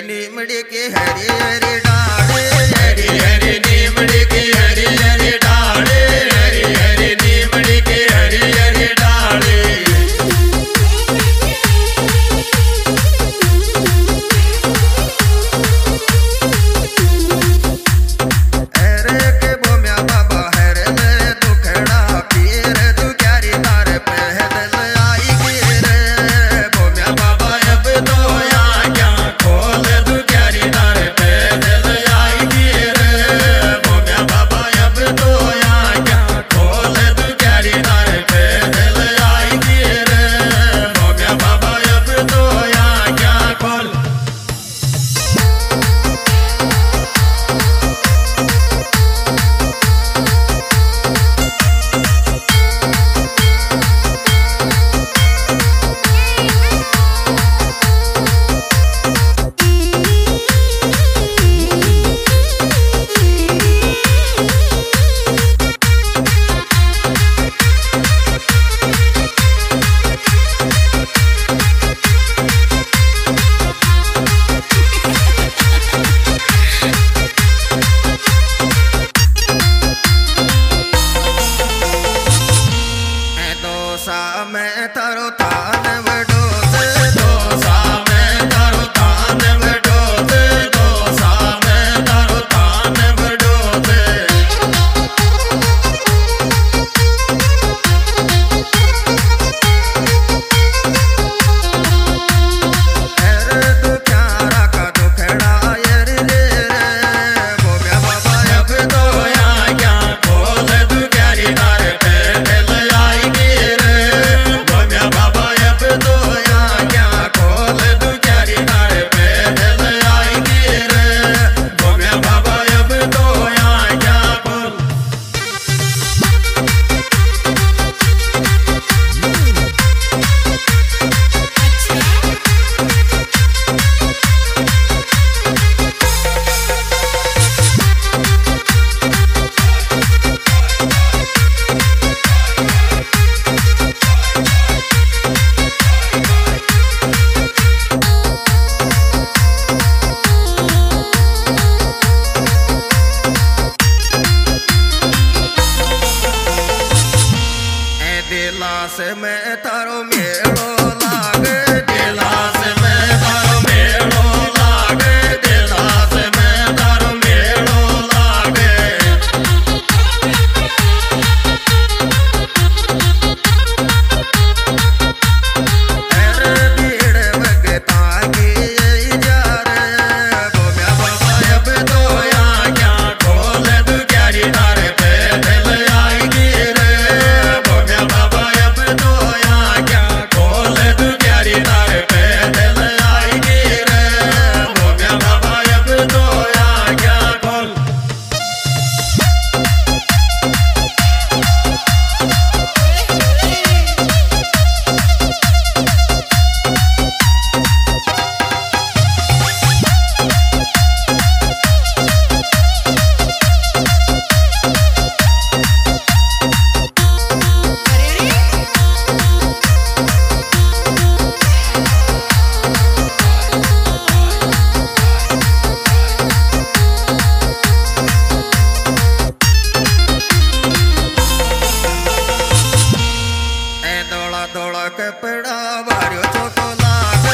निमड़ के हरे हरे डाले हरे हरी cosa me tarota. Lola que esperaba, yo chocolate,